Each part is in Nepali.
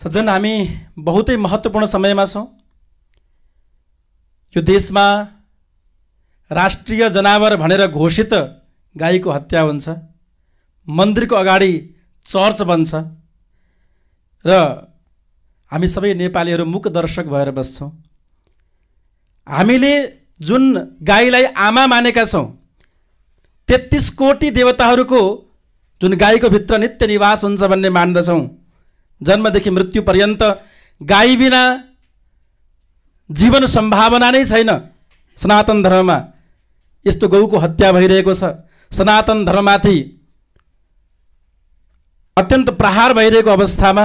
सज्जन हामी बहुतै महत्त्वपूर्ण समयमा छौँ। यो देशमा राष्ट्रिय जनावर भनेर घोषित गाईको हत्या हुन्छ मन्दिरको अगाडि चर्च बन्छ र हामी सबै नेपालीहरू मुख दर्शक भएर बस्छौँ। हामीले जुन गाईलाई आमा मानेका छौँ तेत्तिस कोटी देवताहरूको जुन गाईको भित्र नित्य निवास हुन्छ भन्ने मान्दछौँ। जन्मदेखि मृत्यु पर्यन्त गाई बिना जीवन सम्भावना नै छैन। सनातन धर्ममा यस्तो गौको हत्या भइरहेको छ। सनातन धर्ममाथि अत्यन्त प्रहार भइरहेको अवस्थामा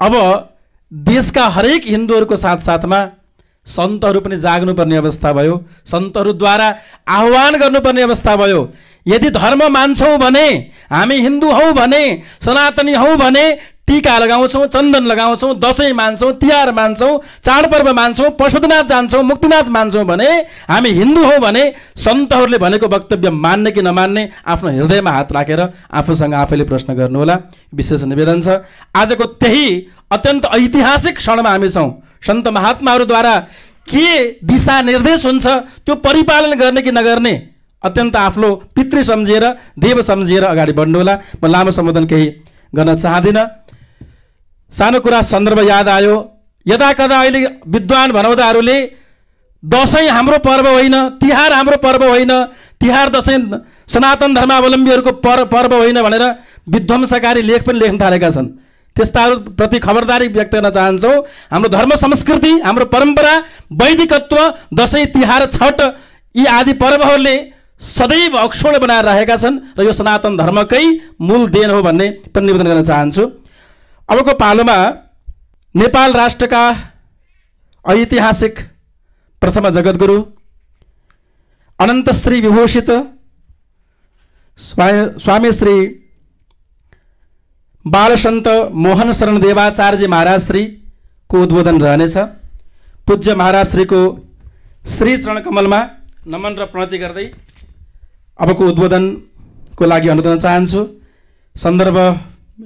अब देशका हरेक हिन्दूहरूको साथसाथमा सन्तहरू पनि जाग्नुपर्ने अवस्था भयो। सन्तहरूद्वारा आह्वान गर्नुपर्ने अवस्था भयो। यदि धर्म मान्छौँ भने हामी हिन्दू हौँ भने सनातनी हौँ भने टिका लगाउँछौँ चन्दन लगाउँछौँ दसैँ मान्छौँ तिहार मान्छौँ चाडपर्व मान्छौँ पशुपतिनाथ जान्छौँ मुक्तिनाथ मान्छौँ भने हामी हिन्दू हौँ भने सन्तहरूले भनेको वक्तव्य मान्ने कि नमान्ने आफ्नो हृदयमा हात राखेर आफूसँग आफैले प्रश्न गर्नुहोला। विशेष निवेदन छ। आजको त्यही अत्यन्त ऐतिहासिक क्षणमा हामी छौँ। सन्त महात्माहरूद्वारा के दिशा निर्देश हुन्छ त्यो परिपालन गर्ने कि नगर्ने अत्यन्त आफ्नो पितृ सम्झिएर देव सम्झिएर अगाडि बढ्नुहोला। म लामो सम्बोधन केही गर्न चाहदिनँ। सानो कुरा सन्दर्भ याद आयो। यदा कदा अहिले विद्वान भनौदाहरूले दसैँ हाम्रो पर्व होइन तिहार हाम्रो पर्व होइन तिहार दसैँ सनातन धर्मावलम्बीहरूको पर पर्व होइन भनेर विध्वंसकारी लेख पनि लेख्न थालेका छन्। त्यस्ताहरूप्रति खबरदारी व्यक्त गर्न चाहन्छौँ। हाम्रो धर्म संस्कृति हाम्रो परम्परा वैदिकत्व दसैँ तिहार छठ यी आदि पर्वहरूले सदैव अक्षोण बनाएर राखेका छन् र यो सनातन धर्मकै मूल देन हो भन्ने पनि निवेदन गर्न चाहन्छु। अबको पालोमा नेपाल राष्ट्रका ऐतिहासिक प्रथम जगद्गुरु अनन्तश्री विभूषित स्वामी स्वामी श्री बालसन्त मोहन शरण महाराज श्रीको उद्बोधन रहनेछ। पूज्य महाराज श्रीको श्री चरण कमलमा नमन र प्रणति गर्दै अबको उद्बोधनको लागि गर्न चाहन्छु। सन्दर्भ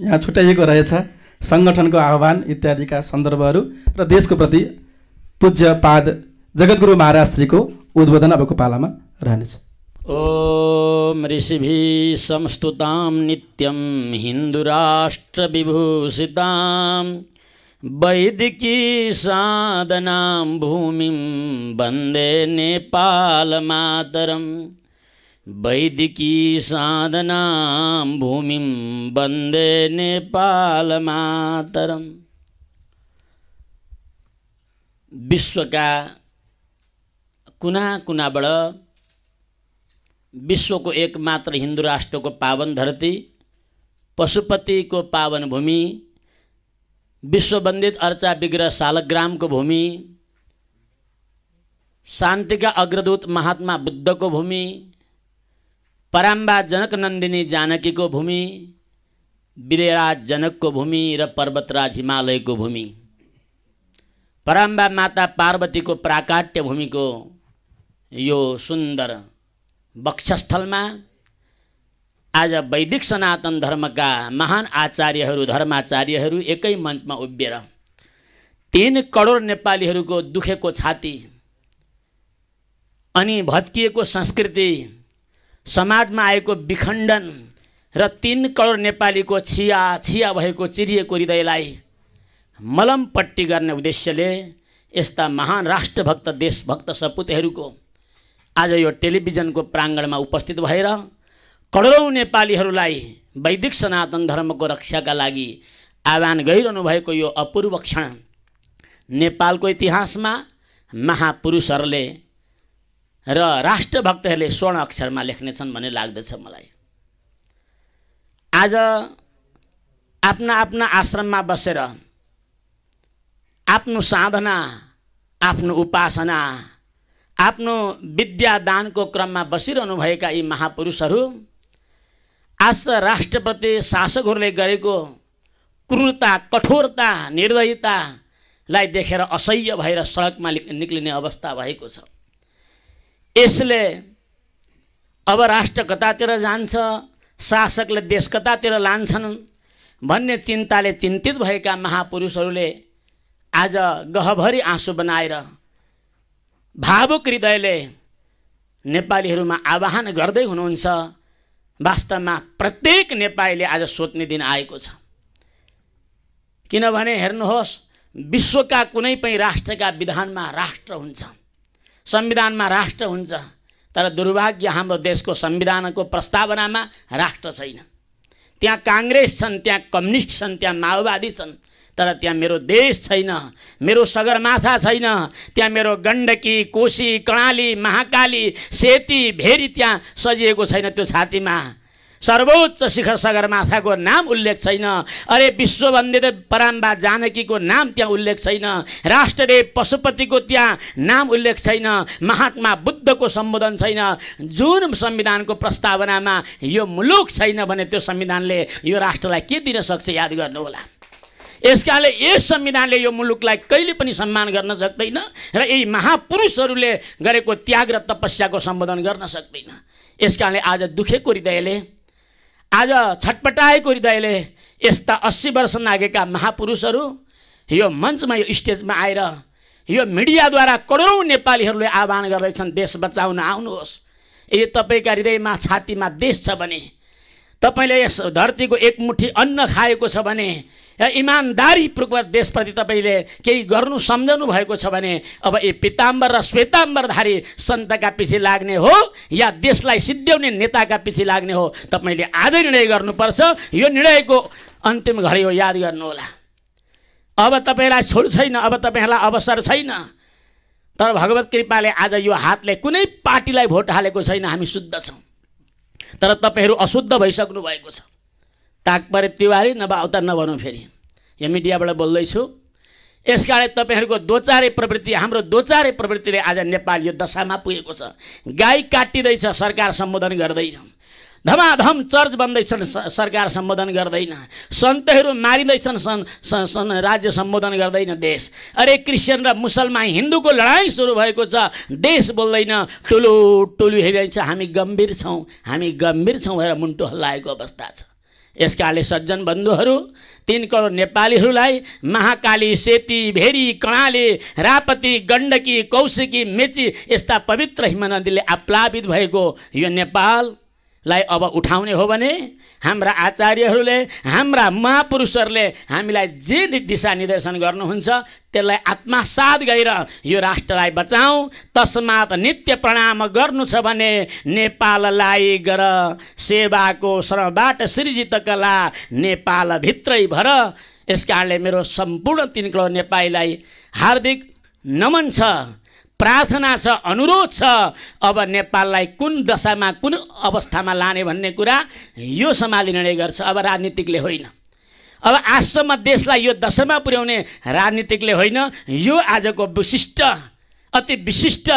यहाँ छुट्याइएको रहेछ। सङ्गठनको आह्वान इत्यादिका सन्दर्भहरू र देशको प्रति पूज्य पाद जगद्गुरु महाराज श्रीको उद्बोधन अबको पालामा रहनेछ। ॐ ऋषिभिः संस्तुतां नित्यं हिन्दुराष्ट्रविभूषितां वैदिकी साधनां भूमिं वंदे नेपालमातरं वैदिकी साधनां भूमिं वंदे नेपालमातरम्। विश्वका कुना कुनाबाट विश्व को एकमात्र हिंदू राष्ट्र को पावन धरती पशुपति को पावन भूमि विश्व बंदित अर्चा विग्रह सालग्राम को भूमि शांति का अग्रदूत महात्मा बुद्ध को भूमि, पराम्बा जनक नंदिनी जानकी को भूमि, विदेराज जनक को भूमि र पर्वतराज हिमालय को भूमि। पराम्बा माता पार्वती को प्राकाट्य भूमि को यो सुंदर वक्षस्थलमा आज वैदिक सनातन धर्मका महान आचार्यहरू धर्माचार्यहरू एकै मञ्चमा उभिएर तिन करोड नेपालीहरूको दुखेको छाती अनि भत्किएको संस्कृति समाजमा आएको विखण्डन र तिन करोड नेपालीको छिया छिया भएको चिरिएको हृदयलाई मलमपट्टि गर्ने उद्देश्यले यस्ता महान राष्ट्रभक्त देशभक्त सपुतहरूको आज यो टेलिभिजनको प्राङ्गणमा उपस्थित भएर करोडौँ नेपालीहरूलाई वैदिक सनातन धर्मको रक्षाका लागि आह्वान गरिरहनु भएको यो अपूर्व क्षण नेपालको इतिहासमा महापुरुषहरूले र राष्ट्रभक्तहरूले स्वर्ण अक्षरमा लेख्नेछन् भन्ने लाग्दछ मलाई। आज आफ्ना आफ्ना आश्रममा बसेर आफ्नो साधना आफ्नो उपासना आफ्नो विद्यादानको क्रममा बसिरहनुभएका यी महापुरुषहरू आज राष्ट्रप्रति शासकहरूले गरेको क्रूरता कठोरता निर्दयतालाई देखेर असह्य भएर सडकमा निक्लिने अवस्था भएको छ। यसले अब राष्ट्र कतातिर जान्छ शासकले देश कतातिर लान्छन् भन्ने चिन्ताले चिन्तित भएका महापुरुषहरूले आज गहभरि आँसु बनाएर भावुक हृदयले नेपालीहरूमा आह्वान गर्दै हुनुहुन्छ। वास्तवमा प्रत्येक नेपालीले आज सोध्ने दिन आएको छ। किनभने हेर्नुहोस् विश्वका कुनै पनि राष्ट्रका विधानमा राष्ट्र हुन्छ। संविधानमा राष्ट्र हुन्छ। तर दुर्भाग्य हाम्रो देशको संविधानको प्रस्तावनामा राष्ट्र छैन। त्यहाँ काङ्ग्रेस छन् त्यहाँ कम्युनिस्ट छन् त्यहाँ माओवादी छन्। तर त्यहाँ मेरो देश छैन मेरो सगरमाथा छैन त्यहाँ मेरो गण्डकी कोशी कर्णाली महाकाली सेती भेरी त्यहाँ सजिएको छैन त्यो छातीमा। सर्वोच्च शिखर सगरमाथाको नाम उल्लेख छैन अरे विश्ववन्दित पराम्बा जानकीको नाम त्यहाँ उल्लेख छैन राष्ट्रदेव पशुपतिको त्यहाँ नाम उल्लेख छैन महात्मा बुद्धको सम्बोधन छैन जुन संविधानको प्रस्तावनामा यो मुलुक छैन भने त्यो संविधानले यो राष्ट्रलाई के दिन सक्छ याद गर्नुहोला। यस कारणले यस संविधानले यो मुलुकलाई कहिले पनि सम्मान गर्न सक्दैन र यी महापुरुषहरूले गरेको त्याग र तपस्याको सम्बोधन गर्न सक्दैन। यस कारणले आज दुखेको हृदयले आज छटपटाएको हृदयले यस्ता अस्सी वर्ष नागेका महापुरुषहरू यो मञ्चमा यो स्टेजमा आएर यो मिडियाद्वारा करोडौँ नेपालीहरूले आह्वान गर्दैछन् देश बचाउन आउनुहोस्। यदि तपाईँका हृदयमा छातीमा देश छ भने तपाईँले यस धरतीको एकमुठी अन्न खाएको छ भने इमान्दारीपूर्वक देशप्रति तपाईँले केही गर्नु सम्झनु भएको छ भने अब यी पिताम्बर र श्वेताम्बरधारी सन्तका पछि लाग्ने हो या देशलाई सिद्ध्याउने नेताका पछि लाग्ने हो तपाईँले आजै निर्णय गर्नुपर्छ। यो निर्णयको अन्तिम घडी हो याद गर्नुहोला। अब तपाईँलाई छोड छैन अब तपाईँहरूलाई अवसर छैन। तर भगवत कृपाले आज यो हातले कुनै पार्टीलाई भोट हालेको छैन हामी शुद्ध छौँ। तर तपाईँहरू अशुद्ध भइसक्नु भएको छ। ताकपरे तिवारी नभए उता नभनौँ फेरि। यो मिडियाबाट बोल्दैछु। यसकारण तपाईँहरूको दोचारे प्रवृत्ति हाम्रो दोचारे प्रवृत्तिले आज नेपाल यो दशामा पुगेको छ। गाई काटिँदैछ सरकार सम्बोधन गर्दैन। धमाधम चर्च बन्दैछन् सरकार सम्बोधन गर्दैन। सन्तहरू मारिँदैछन् सन् राज्य सम्बोधन गर्दैन देश। अरे क्रिस्चियन र मुसलमान हिन्दूको लडाइँ सुरु भएको छ। देश बोल्दैन टुलु टुलु हेरिरहेछ हामी गम्भीर छौँ हामी गम्भीर छौँ भनेर मुन्टु हल्लाएको अवस्था छ। यस कारणले सज्जन बन्धुहरू तिन करोड नेपालीहरूलाई महाकाली सेती भेरी कर्णाली रापती गण्डकी कौशिकी मेची यस्ता पवित्र हिमनदीले आप्लावित भएको यो नेपाल। लाई अब उठाउने हो भने हाम्रा आचार्यहरूले हाम्रा महापुरुषहरूले हामीलाई जे दिशा निर्देशन गर्नुहुन्छ त्यसलाई आत्मसात गएर यो राष्ट्रलाई बचाउँ तस्मात नित्य प्रणाम गर्नु छ भने नेपाललाई गर। सेवाको श्रमबाट सृजित कला नेपालभित्रै भर। यस कारणले मेरो सम्पूर्ण तिन करोड नेपालीलाई हार्दिक नमन छ। प्रार्थना छ अनुरोध छ अब नेपाललाई कुन दशामा कुन अवस्थामा लाने भन्ने कुरा यो समाजले निर्णय गर्छ। अब राजनीतिकले होइन। अब आजसम्म देशलाई यो दशामा पुर्याउने राजनीतिकले होइन। यो आजको विशिष्ट अति विशिष्ट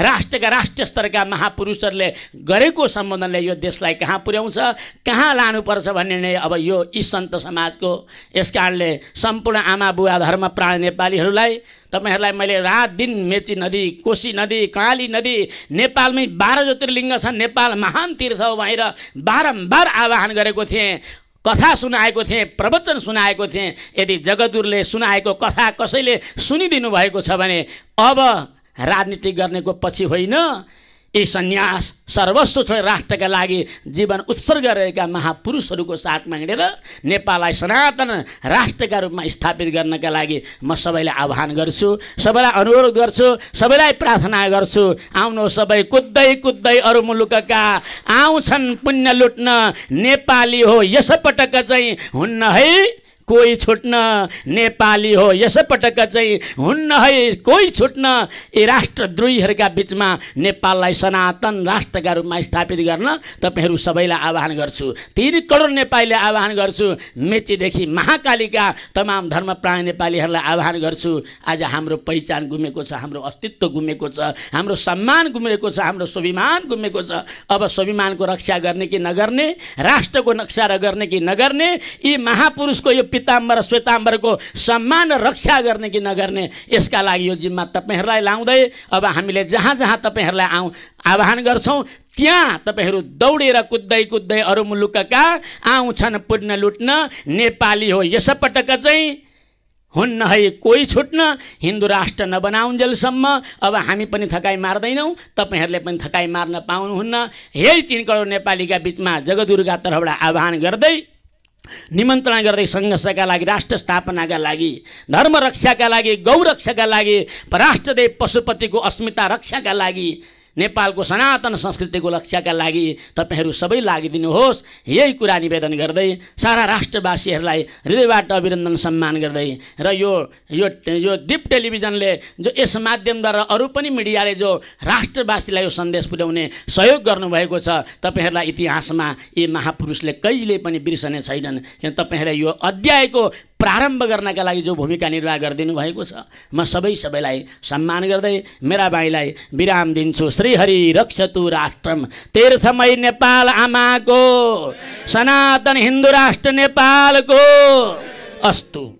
राष्ट्रका राष्ट्रिय स्तरका महापुरुषहरूले गरेको सम्बोधनले यो देशलाई कहाँ पुर्याउँछ कहाँ लानुपर्छ भन्ने नै अब यो यी सन्त समाजको। यस कारणले सम्पूर्ण आमा बुवा धर्म प्राण नेपालीहरूलाई तपाईँहरूलाई मैले रात दिन मेची नदी कोशी नदी कर्णाली नदी नेपालमै बाह्र ज्योतिर्लिङ्ग छन् नेपाल महान तीर्थ हो भनेर बारम्बार आह्वान गरेको थिएँ कथा सुनाएको थिएँ प्रवचन सुनाएको थिएँ। यदि जगदुरले सुनाएको कथा कसैले सुनिदिनु भएको छ भने अब राजनीति गर्नेको पछि होइन यी सन्यास सर्वस्व छोडेर राष्ट्रका लागि जीवन उत्सर्ग रहेका महापुरुषहरूको साथमा हिँडेर नेपाललाई सनातन राष्ट्रका रूपमा स्थापित गर्नका लागि म सबैलाई आह्वान गर्छु सबैलाई अनुरोध गर्छु सबैलाई प्रार्थना गर्छु। आउनु सबै कुद्दै कुद्दै अरू मुलुकका आउँछन् पुण्य लुट्न नेपाली हो यसपटक चाहिँ हुन्न है। कोही छुट्न नेपाली हो यसपटक चाहिँ हुन्न है कोही छुट्न यी राष्ट्रद्रोहीहरूका बिचमा नेपाललाई सनातन राष्ट्रका रूपमा स्थापित गर्न तपाईँहरू सबैलाई आह्वान गर्छु। तिन करोड नेपालीले आह्वान गर्छु। मेचीदेखि महाकालीका तमाम धर्म प्राण नेपालीहरूलाई आह्वान गर्छु। आज हाम्रो पहिचान गुमेको छ हाम्रो अस्तित्व गुमेको छ हाम्रो सम्मान गुमेको छ हाम्रो स्वाभिमान गुमेको छ। अब स्वाभिमानको रक्षा गर्ने कि नगर्ने राष्ट्रको नक्सा र गर्ने कि नगर्ने यी महापुरुषको यो पिताम्बर श्वेताम्बरको सम्मान रक्षा गर्ने कि नगर्ने यसका लागि यो जिम्मा तपाईँहरूलाई लाउँदै अब हामीले जहाँ जहाँ तपाईँहरूलाई आउँ आह्वान गर्छौँ त्यहाँ तपाईँहरू दौडेर कुद्दै कुद्दै अरू मुलुकका आउँछन् पुण्य लुट्न नेपाली हो यसपटक चाहिँ हुन्न है कोही छुट्न हिन्दू राष्ट्र नबनाउन्जेलसम्म अब हामी पनि थकाइ मार्दैनौँ तपाईँहरूले पनि थकाइ मार्न पाउनुहुन्न। यही तिन करोड नेपालीका बिचमा जगदुर्गा तर्फबाट आह्वान गर्दै निमन्त्रणा गर्दै सङ्घर्षका लागि राष्ट्र स्थापनाका लागि धर्म रक्षाका लागि गौ रक्षाका लागि राष्ट्रदेव पशुपतिको अस्मिता रक्षाका लागि नेपालको सनातन संस्कृतिको लक्ष्यका लागि तपाईँहरू सबै लागिदिनुहोस्। यही कुरा निवेदन गर्दै सारा राष्ट्रवासीहरूलाई हृदयबाट अभिनन्दन सम्मान गर्दै र यो यो यो दिप टेलिभिजनले जो यस माध्यमद्वारा अरू पनि मिडियाले जो राष्ट्रवासीलाई यो सन्देश पुर्याउने सहयोग गर्नुभएको छ तपाईँहरूलाई इतिहासमा यी महापुरुषले कहिले पनि बिर्सने छैनन्। किन तपाईँहरूलाई यो अध्यायको प्रारम्भ गर्नका लागि जो भूमिका निर्वाह गरिदिनु भएको छ म सबै सबैलाई सम्मान गर्दै मेरा भाइलाई विराम दिन्छु। श्रीहरि रक्षतु राष्ट्रम। तीर्थमय नेपाल आमाको सनातन हिन्दू राष्ट्र नेपालको अस्तु।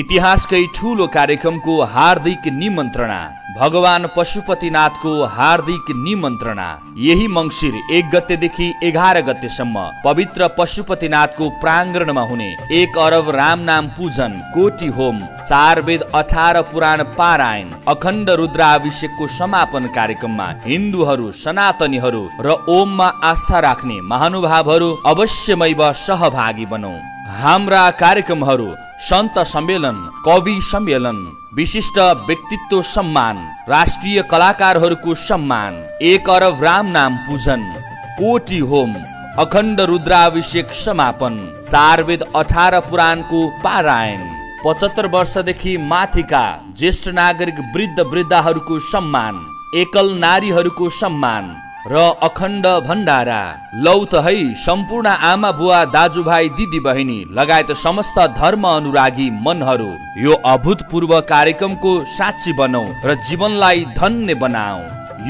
इतिहासकै ठुलो कार्यक्रमको हार्दिक निमन्त्रणा भगवान पशुपतिनाथको हार्दिक निमन्त्रणा। यही मङ्सिर एक गतेदेखि एघार गतेसम्म पवित्र पशुपतिनाथको प्राङ्गणमा हुने एक अरब राम नाम पूजन कोटी होम चार वेद अठार पुराण पारायण अखण्ड रुद्राभिषेकको समापन कार्यक्रममा हिन्दूहरू सनातनीहरू र ओममा आस्था राख्ने महानुभावहरू अवश्यमैव सहभागी बनौ। हाम्रा कार्यक्रमहरू सन्त सम्मेलन कवि सम्मेलन विशिष्ट व्यक्तित्व सम्मान राष्ट्रिय कलाकारहरूको सम्मान एक अरब राम नाम पूजन कोटी होम अखण्ड रुद्राभिषेक समापन चार वेद अठार पुराणको पारायण पचहत्तर वर्षदेखि माथिका ज्येष्ठ नागरिक वृद्ध वृद्धाहरूको सम्मान एकल नारीहरूको सम्मान र अखण्ड भण्डारा लौ त है सम्पूर्ण आमा बुवा दाजुभाइ दिदी बहिनी लगायत समस्त धर्म अनुरागी मनहरू यो अभूतपूर्व कार्यक्रमको साक्षी बनौ र जीवनलाई धन्य बनाऊ।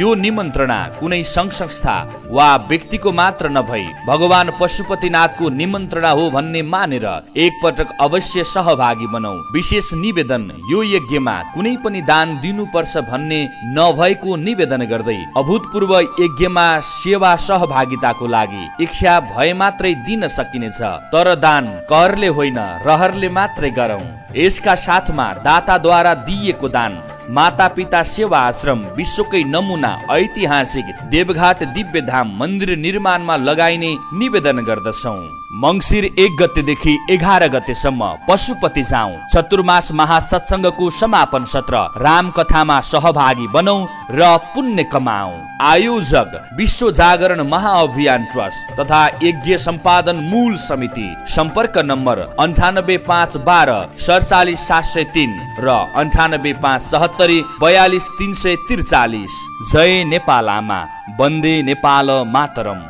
यो निमन्त्रणा कुनै सङ्घ संस्था वा व्यक्तिको मात्र नभई भगवान पशुपतिनाथको निमन्त्रणा हो भन्ने मानेर एकपटक अवश्य सहभागी बनाऊ विशेष निवेदन यो यज्ञमा कुनै पनि दान दिनुपर्छ भन्ने नभएको निवेदन गर्दै अभूतपूर्व यज्ञमा सेवा सहभागिताको लागि इच्छा भए मात्रै दिन सकिनेछ तर दान करले होइन रहरले मात्रै गरौँ। यसका साथमा दाताद्वारा दिइएको दान माता पिता सेवा आश्रम विश्वकै नमुना ऐतिहासिक देवघाट दिव्य धाम मन्दिर निर्माणमा लगाइने निवेदन गर्दछौ। मङ्सिर एक गतेदेखि एघार गतेसम्म पशुपति जाउँ। चतुर्मास महासत्सङ्गको समापन सत्र राम कथामा सहभागी बनौ र पुण्य कमाऊ आयोजक विश्व जागरण महाअभियान ट्रस्ट तथा यज्ञ सम्पादन मूल समिति। सम्पर्क नम्बर अन्ठानब्बे पाँच बाह्र सडचालिस सात सय तिन र अन्ठानब्बे पाँच सहत्तरी बयालिस तिन सय त्रिचालिस। जय नेपाल आमा वन्दे नेपाल मातरम।